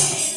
Jesus.